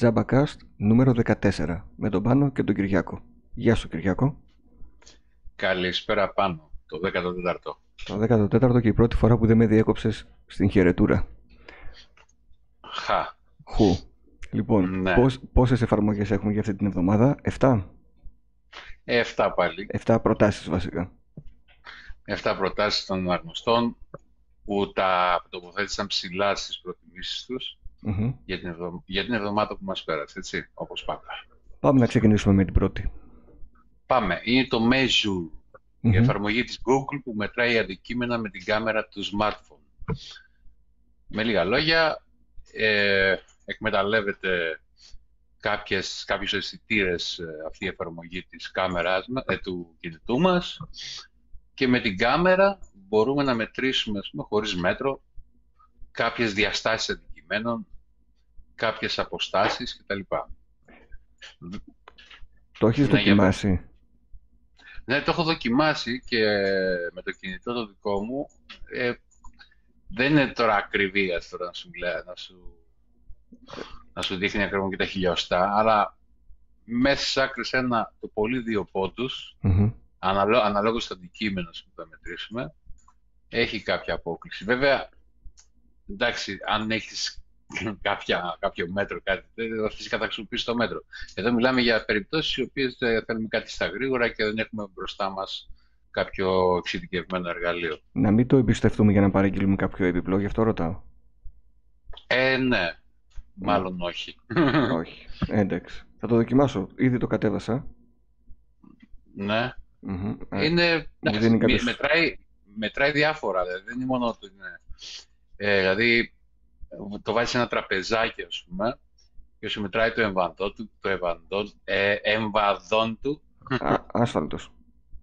Τζαμπακάστ νούμερο 14 με τον Πάνο και τον Κυριάκο. Γεια σου Κυριάκο. Καλησπέρα πάνω, το 14ο. Το 14ο και η πρώτη φορά που δεν με διέκοψες στην χαιρετούρα. Χα. Χου. Λοιπόν, Ναι. πώς, πόσες εφαρμογές έχουμε για αυτή την εβδομάδα, 7. Ε, 7 πάλι. 7 προτάσεις βασικά. 7 προτάσεις των αναγνωστών που τα τοποθέτησαν ψηλά στις προτιμήσεις τους Μμμ. για την, εβδο- για την εβδομάδα που μας πέρασε, έτσι, όπως πάντα. Πάμε να ξεκινήσουμε με την πρώτη. Πάμε. Είναι το Meizu, η Μμμ. εφαρμογή της Google που μετράει αντικείμενα με την κάμερα του smartphone. Με λίγα λόγια, ε, εκμεταλλεύεται κάποιες, κάποιους αισθητήρες αυτή η εφαρμογή της κάμερας, μα- ε, του κινητού μας και με την κάμερα μπορούμε να μετρήσουμε, ας πούμε, χωρίς μέτρο, κάποιες διαστάσεις αντικειμένων, κάποιες αποστάσεις κτλ. Το έχεις Ναι, για δοκιμάσει; Ναι, το έχω δοκιμάσει και με το κινητό το δικό μου. Ε, δεν είναι τώρα ακριβή ας τώρα να σου, μιλά- να σου, να σου δείχνει ακριβώς και τα χιλιοστά, αλλά μέσα στις άκρες ένα, το πολύ δύο πόντους, Μμμ. αναλο, αναλόγως στο αντικείμενο που θα μετρήσουμε, έχει κάποια απόκληση. Βέβαια, εντάξει, αν έχεις κάποια, κάποιο μέτρο, κάτι τέτοιο, φυσικά θα χρησιμοποιήσει το μέτρο. Εδώ μιλάμε για περιπτώσεις οι οποίες ε, θέλουμε κάτι στα γρήγορα και δεν έχουμε μπροστά μας κάποιο εξειδικευμένο εργαλείο. Να μην το εμπιστευτούμε για να παραγγείλουμε κάποιο έπιπλο, γι' αυτό ρωτάω. Ε, ναι, μάλλον όχι. Όχι. Ε, εντάξει. Θα το δοκιμάσω. Ήδη το κατέβασα. ναι, Μμμ. Ε, είναι, μου εντάξει, δίνει μη- κάποιος- μετράει, μετράει διάφορα, δηλαδή, δεν είναι μόνο ότι είναι, ε, δηλαδή το βάζεις σε ένα τραπεζάκι ας πούμε και σου μετράει το εμβαδόν του, το εμβαδόν, ε, εμβαδόν του, α, άσφαλτος.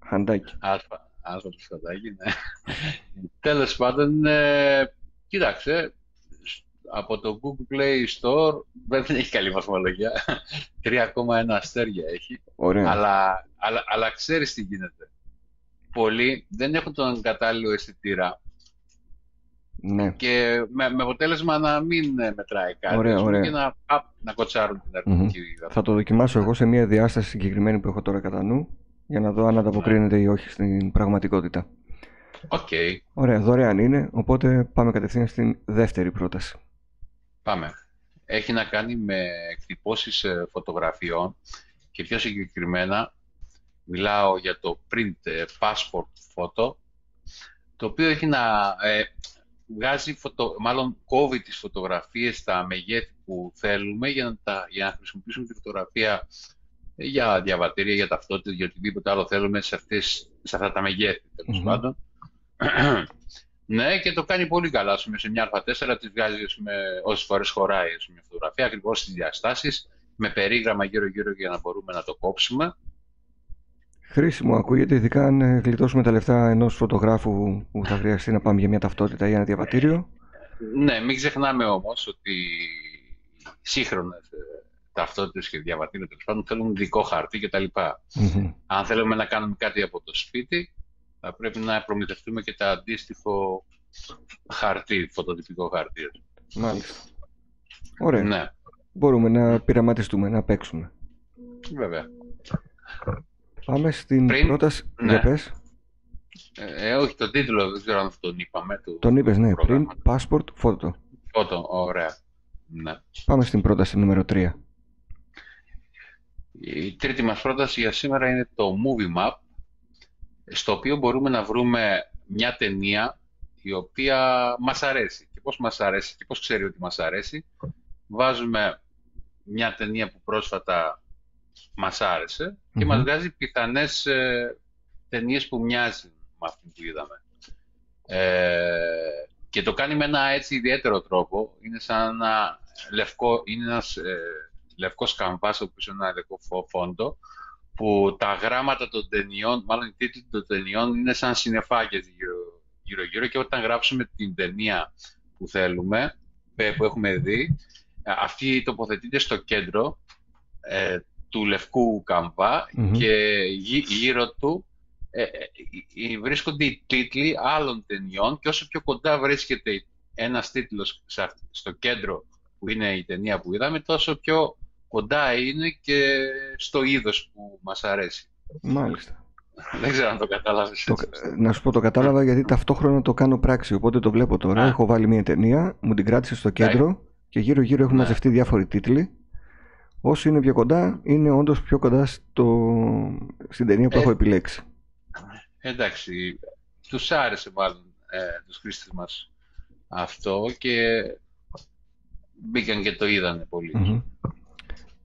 Χαντάκι. άσπα, άσπα το σκοτάκι, ναι. Τέλος πάντων, ε, κοίταξε, σ- από το Google Play Store δεν έχει καλή βαθμολογία, 3,1 αστέρια έχει. Ωραία. Αλλά, αλλά, αλλά ξέρεις τι γίνεται. Πολλοί δεν έχουν τον κατάλληλο αισθητήρα Ναι. και με, με αποτέλεσμα να μην ε, μετράει κάτι Ωραία, ας πούμε, ωραία. και να, α, να κοτσάρουν την αρνητική mm Θα το δοκιμάσω εγώ σε μια διάσταση συγκεκριμένη που έχω τώρα κατά νου για να δω αν ανταποκρίνεται ή όχι στην πραγματικότητα. Οκ, Ωραία, δωρεάν είναι, οπότε πάμε κατευθείαν στην δεύτερη πρόταση. πάμε. Έχει να κάνει με εκτυπώσεις ε, φωτογραφιών και πιο συγκεκριμένα μιλάω για το print ε, passport photo το οποίο έχει να ε, βγάζει, φωτο, μάλλον κόβει τις φωτογραφίες στα μεγέθη που θέλουμε για να, τα, για να χρησιμοποιήσουμε τη φωτογραφία ε, για διαβατήρια, για ταυτότητα, για οτιδήποτε άλλο θέλουμε σε, αυτές, σε αυτά τα μεγέθη, τέλος Μμμ. πάντων. ναι, και το κάνει πολύ καλά. Ας πούμε, σε μια Α4 τη βγάζει ας πούμε, όσες φορές χωράει ας πούμε, μια φωτογραφία, ακριβώς στις διαστάσεις, με περίγραμμα γύρω-γύρω για να μπορούμε να το κόψουμε. Χρήσιμο ακούγεται, ειδικά αν ε, γλιτώσουμε τα λεφτά ενός φωτογράφου που θα χρειαστεί να πάμε για μια ταυτότητα ή ένα διαβατήριο. Ναι, μην ξεχνάμε όμως ότι οι σύγχρονες ε, ταυτότητες και διαβατήρια τέλος πάντων θέλουν δικό χαρτί κτλ. Μμμ. Αν θέλουμε να κάνουμε κάτι από το σπίτι, θα πρέπει να προμηθευτούμε και τα αντίστοιχο χαρτί, φωτοτυπικό χαρτί. Μάλιστα. Ωραία. Ναι, Μπορούμε να πειραματιστούμε, να παίξουμε. βέβαια. Πάμε στην Πριν- πρόταση. ναι. Για πες. Ε, ε, όχι, τον τίτλο δεν ξέρω αν τον είπαμε. Του Τον είπες, ναι. Print προγράμματος. Passport Photo. Φώτο, ωραία. Ναι. Πάμε στην πρόταση νούμερο 3. Η τρίτη μας πρόταση για σήμερα είναι το Movie Map, στο οποίο μπορούμε να βρούμε μια ταινία η οποία μας αρέσει. Και πώς μας αρέσει και πώς ξέρει ότι μας αρέσει. Βάζουμε μια ταινία που πρόσφατα μας άρεσε και Μμμ. μας βγάζει πιθανές ε, ταινίες που μοιάζουν με αυτή που είδαμε. Ε, και το κάνει με ένα έτσι ιδιαίτερο τρόπο. Είναι σαν ένα λευκό, είναι ένας ε, λευκός καμβάς, ο οποίος είναι ένα λευκό φω- φόντο, που τα γράμματα των ταινιών, μάλλον οι τίτλοι των ταινιών είναι σαν συννεφάκια γύρω- γύρω-γύρω και όταν γράψουμε την ταινία που θέλουμε, ε, που έχουμε δει, ε, αυτή τοποθετείται στο κέντρο ε, του λευκού καμβά Μμμ. και γύ- γύρω του ε, ε, ε, ε, βρίσκονται οι τίτλοι άλλων ταινιών και όσο πιο κοντά βρίσκεται ένας τίτλος σε αυ- στο κέντρο που είναι η ταινία που είδαμε, τόσο πιο κοντά είναι και στο είδος που μας αρέσει. Μάλιστα. Δεν ξέρω αν το κατάλαβες Το- έτσι. να σου πω το κατάλαβα γιατί ταυτόχρονα το κάνω πράξη. Οπότε το βλέπω τώρα. Α. Έχω βάλει μια ταινία, μου την κράτησε στο κέντρο και γύρω-γύρω έχουν Ναι. μαζευτεί διάφοροι τίτλοι. Όσοι είναι πιο κοντά, είναι όντως πιο κοντά στο... στην ταινία που Ε. έχω επιλέξει. Εντάξει, τους άρεσε μάλλον ε, τους χρήστες μας αυτό και μπήκαν και το είδανε πολύ. Μμμ.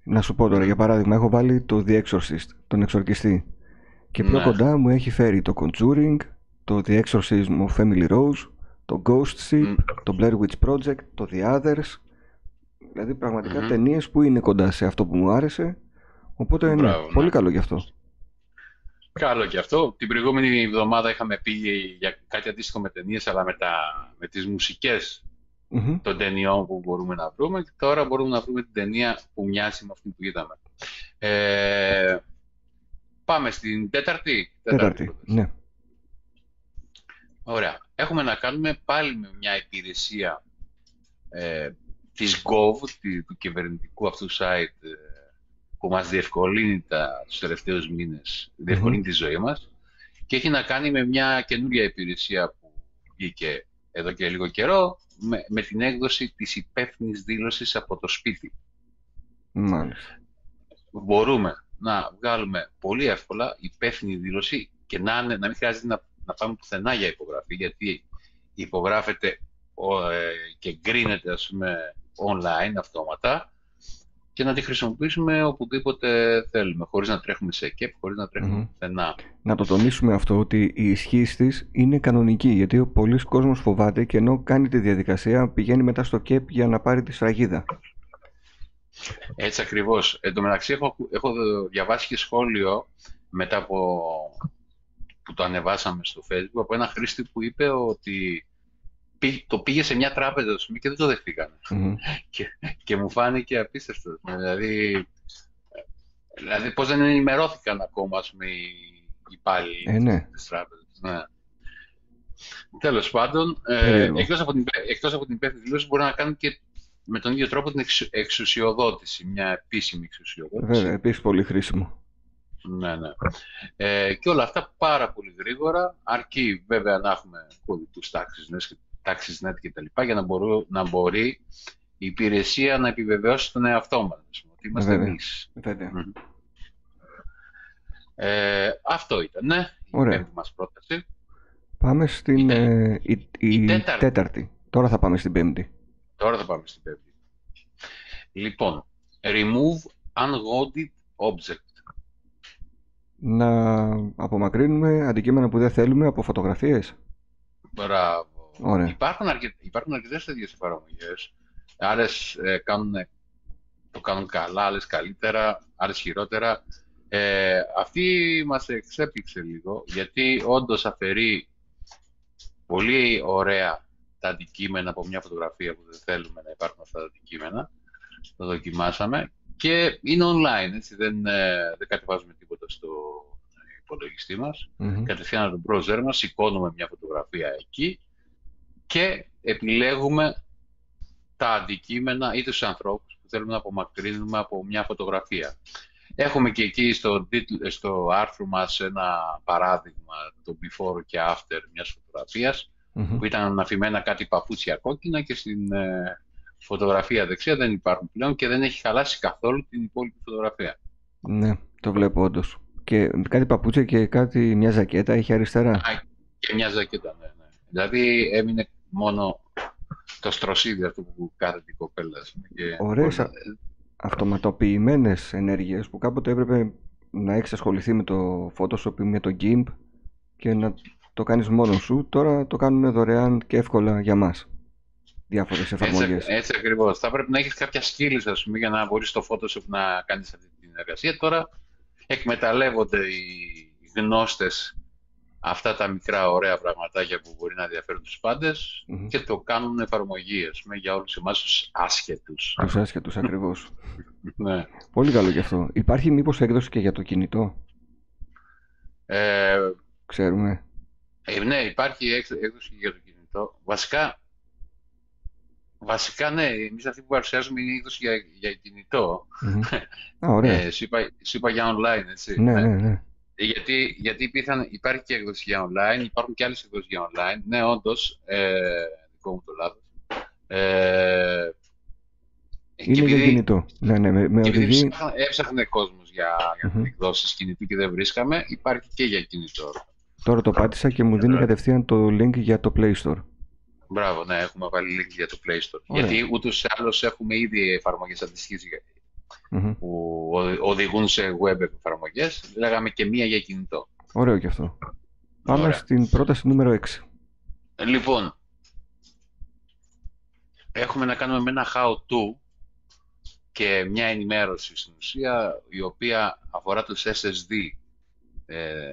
Να σου πω τώρα, για παράδειγμα, έχω βάλει το The Exorcist, τον εξορκιστή. Και πιο Ναι. κοντά μου έχει φέρει το Conjuring, το The Exorcism of Family Rose, το Ghost Ship, Μμ. το Blair Witch Project, το The Others. Δηλαδή πραγματικά Μμμ. ταινίες που είναι κοντά σε αυτό που μου άρεσε. Οπότε ναι, Μπράβο, ναι. πολύ καλό γι' αυτό. Καλό και αυτό. Την προηγούμενη εβδομάδα είχαμε πει για κάτι αντίστοιχο με ταινίες, αλλά με, τα, με τις μουσικές Μμμ. των ταινιών που μπορούμε να βρούμε. Και τώρα μπορούμε να βρούμε την ταινία που μοιάζει με αυτή που είδαμε. Ε, πάμε στην τέταρτη. Τέταρτη. Ναι. Ωραία. Έχουμε να κάνουμε πάλι με μια υπηρεσία ε, της Gov, τη- του κυβερνητικού αυτού site, ε, που μας διευκολύνει τα, τους τελευταίους μήνες, διευκολύνει τη ζωή μας και έχει να κάνει με μια καινούρια υπηρεσία που βγήκε εδώ και λίγο καιρό με, με την έκδοση της υπεύθυνης δήλωσης από το σπίτι. Μάλιστα. Μπορούμε να βγάλουμε πολύ εύκολα υπεύθυνη δήλωση και να, είναι- να μην χρειάζεται να, να πάμε πουθενά για υπογραφή, γιατί υπογράφεται ο, ε, και εγκρίνεται ας πούμε online αυτόματα και να τη χρησιμοποιήσουμε οπουδήποτε θέλουμε, χωρίς να τρέχουμε σε ΚΕΠ, χωρίς να τρέχουμε Μμμ. πουθενά. Να το τονίσουμε αυτό ότι η ισχύ της είναι κανονική γιατί ο πολλοί κόσμος φοβάται και ενώ κάνει τη διαδικασία πηγαίνει μετά στο ΚΕΠ για να πάρει τη σφραγίδα. Έτσι ακριβώς. Εν τω μεταξύ έχω, έχω διαβάσει και σχόλιο μετά από που το ανεβάσαμε στο facebook από ένα χρήστη που είπε ότι πή- το πήγε σε μια τράπεζα ας πούμε, και δεν το δεχτήκανε. Μμμ. Και μου φάνηκε απίστευτο. Δηλαδή, δηλαδή πώς δεν ενημερώθηκαν ακόμα ας πούμε, οι οι υπάλληλοι Ε, ναι. της τράπεζας. Ναι. Τέλος πάντων, ε, Περίεργο. εκτός, από την, υπε- εκτός από την υπεύθυνη δηλώση μπορεί να κάνουν και με τον ίδιο τρόπο την εξου- εξουσιοδότηση, μια επίσημη εξουσιοδότηση. Βέβαια, επίσης πολύ χρήσιμο. Ναι, ναι. Ε, και όλα αυτά πάρα πολύ γρήγορα, αρκεί βέβαια να έχουμε κωδικούς τάξης net, τάξης net και τα λοιπά, για να, μπορού, να μπορεί η υπηρεσία να επιβεβαιώσει τον εαυτό μας, ας πούμε, ότι είμαστε Βέβαια. εμείς. Βέβαια. Μμ. Ε, αυτό ήταν, ναι, η Ωραία. πέμπτη μας πρόταση. Πάμε στην Η τε- ε, η, η η τέταρτη. τέταρτη. Τώρα θα πάμε στην πέμπτη. Τώρα θα πάμε στην πέμπτη. Λοιπόν, remove unwanted object. Να απομακρύνουμε αντικείμενα που δεν θέλουμε από φωτογραφίες. Μπράβο. Ωραία. Υπάρχουν, αρκε... Υπάρχουν αρκετές τέτοιες εφαρμογές. Άλλες ε, κάνουν, το κάνουν καλά, άλλες καλύτερα, άλλες χειρότερα. Ε, αυτή μας εξέπληξε λίγο, γιατί όντως αφαιρεί πολύ ωραία τα αντικείμενα από μια φωτογραφία που δεν θέλουμε να υπάρχουν αυτά τα αντικείμενα. Το δοκιμάσαμε και είναι online, έτσι, δεν, ε, δεν κατεβάζουμε τίποτα στο υπολογιστή μας Μμμ. κατευθείαν από τον browser μας, σηκώνουμε μια φωτογραφία εκεί και επιλέγουμε τα αντικείμενα ή τους ανθρώπους που θέλουμε να απομακρύνουμε από μια φωτογραφία. Έχουμε και εκεί στο, τίτλ- στο άρθρο μας ένα παράδειγμα, το before και after μιας φωτογραφίας, Μμμ. που ήταν αναφημένα κάτι παπούτσια κόκκινα και στην ε, φωτογραφία δεξιά δεν υπάρχουν πλέον και δεν έχει χαλάσει καθόλου την υπόλοιπη φωτογραφία. Ναι, το βλέπω όντως. Και κάτι παπούτσια και κάτι μια ζακέτα έχει αριστερά. Α, και μια ζακέτα, ναι, ναι. Δηλαδή έμεινε μόνο το στροσίδι αυτό που κάθεται η κοπέλα. ας πούμε, Και Ωραίες μπορεί- Αυτοματοποιημένες ενέργειες που κάποτε έπρεπε να έχεις ασχοληθεί με το Photoshop ή με το GIMP και να το κάνεις μόνος σου. Τώρα το κάνουν δωρεάν και εύκολα για μας. Διάφορες εφαρμογές. Έτσι, έτσι ακριβώς. Θα πρέπει να έχεις κάποια skills, ας πούμε, για να μπορείς στο Photoshop να κάνεις αυτή την εργασία. Τώρα εκμεταλλεύονται οι γνώστες αυτά τα μικρά ωραία πραγματάκια που μπορεί να ενδιαφέρουν τους πάντες Μμμ. και το κάνουν εφαρμογή, ας πούμε, για όλους εμάς τους άσχετους. Τους άσχετους ακριβώς. ναι. Πολύ καλό γι' αυτό. Υπάρχει μήπως έκδοση και για το κινητό; Ε, Ξέρουμε. Ε, ναι, υπάρχει έκ- έκδοση για το κινητό. Βασικά, Βασικά, ναι, εμείς αυτή που παρουσιάζουμε είναι έκδοση για, για κινητό. Mm-hmm. Α, ωραία. Ε, σου, είπα, σου είπα για online, έτσι. ναι, ναι, ναι. Ε, Γιατί, γιατί υπήρχαν, υπάρχει και έκδοση για online, υπάρχουν και άλλες εκδόσεις για online. Ναι, όντως, ε, δικό μου το λάθος. Ε, Είναι για κινητό. Ναι, ναι, με, με και επειδή οδηγεί... ψάχνα- έψαχνε κόσμος για, για Μμμ. εκδόσεις κινητή και δεν βρίσκαμε, υπάρχει και για κινητό. Τώρα το πάτησα και μου δίνει Ωραία. κατευθείαν το link για το Play Store. Μπράβο, ναι, έχουμε βάλει link για το Play Store. Ωραία. Γιατί ούτως ή άλλως έχουμε ήδη εφαρμογές αντιστοιχείς για- Μμμ. που οδη- οδηγούν σε web εφαρμογές. Λέγαμε και μία για κινητό. Ωραίο και αυτό. Πάμε Ωραία. στην πρόταση νούμερο 6. Λοιπόν, έχουμε να κάνουμε με ένα how-to και μια ενημέρωση στην ουσία, η οποία αφορά τους SSD ε,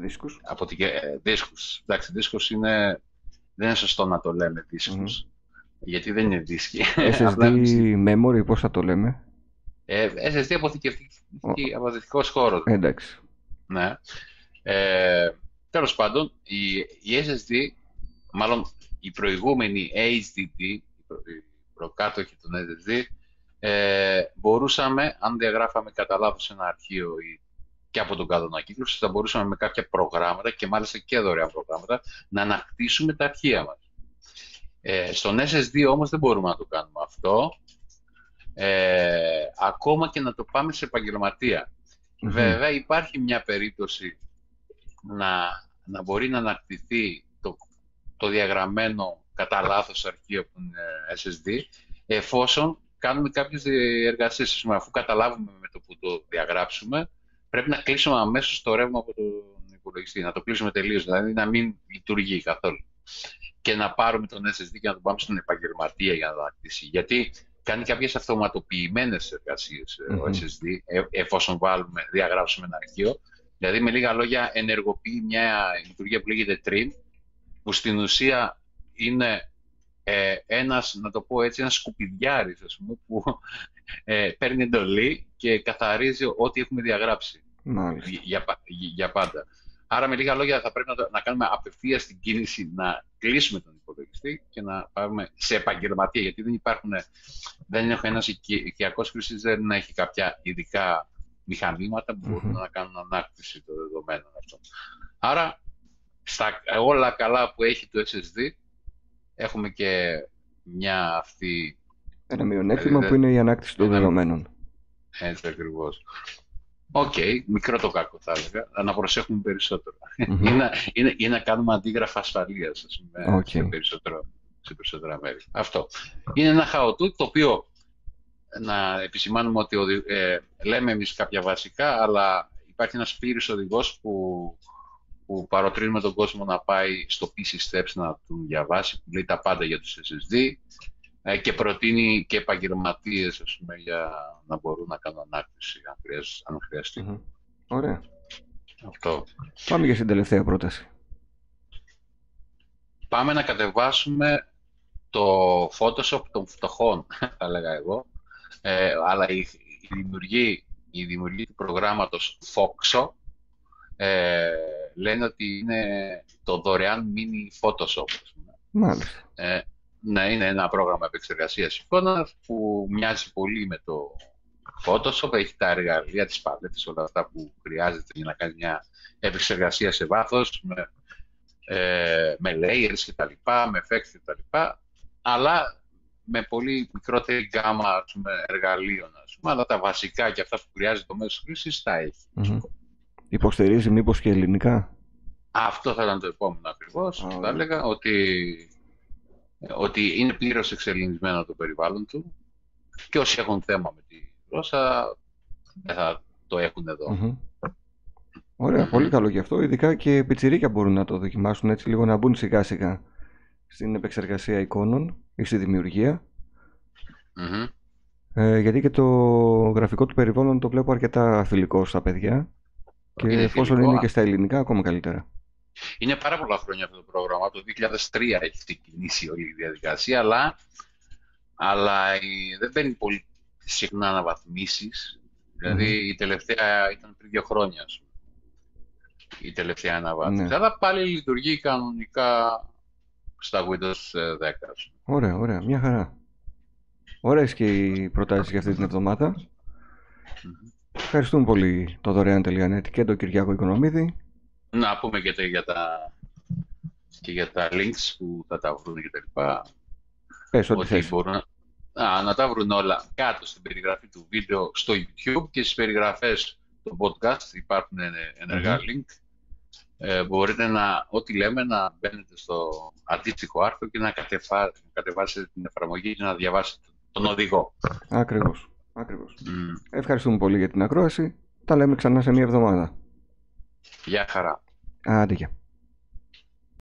Δίσκους. από την, ε, δίσκους. Εντάξει, δίσκους είναι, δεν είναι σωστό να το λέμε δίσκους, γιατί δεν είναι δίσκοι. Απλά SSD memory, πώς θα το λέμε; Ε, SSD αποθηκευτική, αποθηκευτικός χώρος. Ε, εντάξει. Ναι. Ε, τέλος πάντων, η, η SSD, μάλλον η προηγούμενη HDD, η προ- η προκάτοχη των SSD, ε, μπορούσαμε, αν διαγράφαμε κατά λάθος ένα αρχείο ή και από τον κάδο ανακύκλωση, θα μπορούσαμε με κάποια προγράμματα και μάλιστα και δωρεάν προγράμματα να ανακτήσουμε τα αρχεία μας. Ε, στον SSD όμως δεν μπορούμε να το κάνουμε αυτό, ε, ακόμα και να το πάμε σε επαγγελματία. Μμμ. Βέβαια υπάρχει μια περίπτωση να, να μπορεί να ανακτηθεί το, το διαγραμμένο κατά λάθος αρχείο που είναι SSD εφόσον κάνουμε κάποιες εργασίες. Ας πούμε, Αφού καταλάβουμε με το που το διαγράψουμε πρέπει να κλείσουμε αμέσως το ρεύμα από τον υπολογιστή, να το κλείσουμε τελείως, δηλαδή να μην λειτουργεί καθόλου και να πάρουμε τον SSD και να το πάμε στον επαγγελματία για να το ανακτήσει. Γιατί κάνει κάποιες αυτοματοποιημένες εργασίες ε, ο Μμμ. SSD, ε, εφόσον βάλουμε, διαγράψουμε ένα αρχείο. Δηλαδή, με λίγα λόγια, ενεργοποιεί μια λειτουργία που λέγεται trim, που στην ουσία είναι ε, ένας, να το πω έτσι, ένας σκουπιδιάρης, ας πούμε, που ε, παίρνει εντολή και καθαρίζει ό,τι έχουμε διαγράψει Μάλιστα. για, πα- για πάντα. Άρα, με λίγα λόγια, θα πρέπει να, το- να κάνουμε απευθείας την κίνηση να κλείσουμε τον υπολογιστή και να πάμε σε επαγγελματία. Γιατί δεν υπάρχουν, δεν έχω ένας οικιακός χρήστη, δεν έχει κάποια ειδικά μηχανήματα που μπορούν Μμμ. να κάνουν ανάκτηση των δεδομένων αυτών. Άρα, στα όλα καλά που έχει το SSD, έχουμε και μια αυτή Ένα μειονέκτημα Ε, που είναι η ανάκτηση των ένα- δεδομένων. έτσι ακριβώς. Οκ, μικρό το κακό θα έλεγα, να προσέχουμε περισσότερο. Μμμ. ή, να, ή, να- ή να κάνουμε αντίγραφα ασφαλείας Οκ. σε, περισσότερο, σε περισσότερα μέρη. Αυτό. Είναι ένα how to το οποίο να επισημάνουμε ότι οδη- ε, λέμε εμείς κάποια βασικά, αλλά υπάρχει ένας πλήρης οδηγός που, που παροτρύνουμε τον κόσμο να πάει στο PC Steps να τον διαβάσει, που λέει τα πάντα για τους SSD ε, και προτείνει και επαγγελματίες για να μπορούν να κάνουν ανάκτηση αν, χρειάζ- αν χρειαστεί. Μμμ. Ωραία. Αυτό. Πάμε για στην τελευταία πρόταση. Πάμε να κατεβάσουμε το Photoshop των φτωχών, θα έλεγα εγώ. Ε, αλλά η, η, δημιουργή, η δημιουργή του προγράμματος Foxo ε, λένε ότι είναι το δωρεάν mini Photoshop. ας πούμε. Μάλιστα. Ε, ναι, είναι ένα πρόγραμμα επεξεργασίας εικόνας που μοιάζει πολύ με το Photoshop. Έχει τα εργαλεία, τις παλέτες, όλα αυτά που χρειάζεται για να κάνει μια επεξεργασία σε βάθος, με, ε, με layers και τα λοιπά, με effects και τα λοιπά, αλλά με πολύ μικρότερη γκάμα ας πούμε, εργαλείων. Ας πούμε, αλλά τα βασικά και αυτά που χρειάζεται το μέσο χρήσης τα έχει. Μμμ. Υποστηρίζει μήπως και ελληνικά; Αυτό θα ήταν το επόμενο ακριβώς. Α, θα ωραία. έλεγα ότι, ότι είναι πλήρως εξελινισμένο το περιβάλλον του και όσοι έχουν θέμα με τη γλώσσα δεν θα το έχουν εδώ. Μμμ. Ωραία, Μμμ. πολύ καλό γι' αυτό. Ειδικά και πιτσιρίκια μπορούν να το δοκιμάσουν έτσι λίγο να μπουν σιγά σιγά στην επεξεργασία εικόνων ή στη δημιουργία. Μμμ. Ε, γιατί και το γραφικό του περιβάλλον το βλέπω αρκετά φιλικό στα παιδιά. Και Είναι εφόσον φιλικό. είναι και στα ελληνικά, ακόμα καλύτερα. Είναι πάρα πολλά χρόνια αυτό το πρόγραμμα. Το 2003 έχει ξεκινήσει όλη η διαδικασία, αλλά, αλλά η- δεν παίρνει πολύ συχνά αναβαθμίσεις. Δηλαδή η τελευταία ήταν πριν δύο χρόνια, ας πούμε. Η τελευταία αναβάθμιση. Ναι. Αλλά πάλι λειτουργεί κανονικά στα Windows ε, 10. ας πούμε. Ωραία, ωραία. Μια χαρά. Ωραίες και οι προτάσεις για αυτή την εβδομάδα. Ευχαριστούμε πολύ το δωρεάν.net και τον Κυριάκο Οικονομίδη. Να πούμε και, για τα, και για τα links που θα τα βρουν και τα λοιπά. Πες ό,τι θες. Μπορούν, να, να τα βρουν όλα κάτω στην περιγραφή του βίντεο στο YouTube και στις περιγραφές του podcast υπάρχουν ενεργά link. Ε, μπορείτε να, ό,τι λέμε, να μπαίνετε στο αντίστοιχο άρθρο και να κατεβάσετε την εφαρμογή και να διαβάσετε τον οδηγό. Ακριβώς. Ακριβώς. Ευχαριστούμε πολύ για την ακρόαση. Τα λέμε ξανά σε μία εβδομάδα. Γεια χαρά. हाँ, देखिए।